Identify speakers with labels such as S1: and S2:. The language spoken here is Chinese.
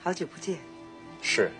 S1: 好久不见。
S2: 是。